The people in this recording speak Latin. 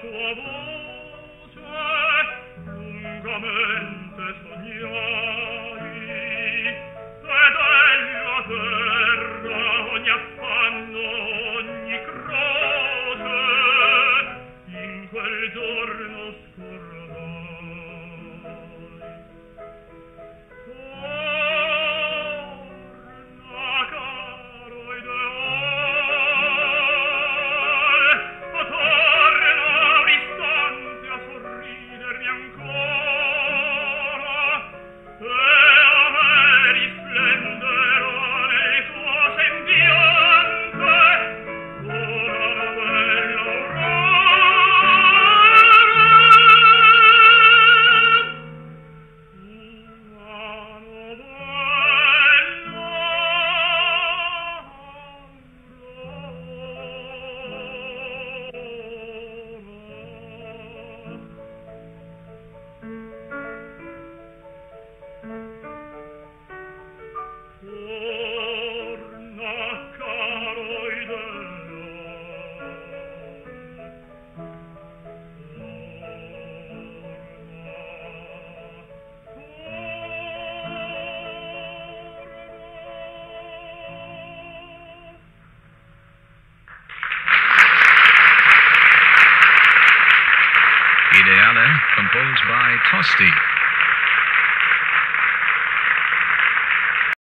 tua voce lunga me Ideale, composed by Tosti.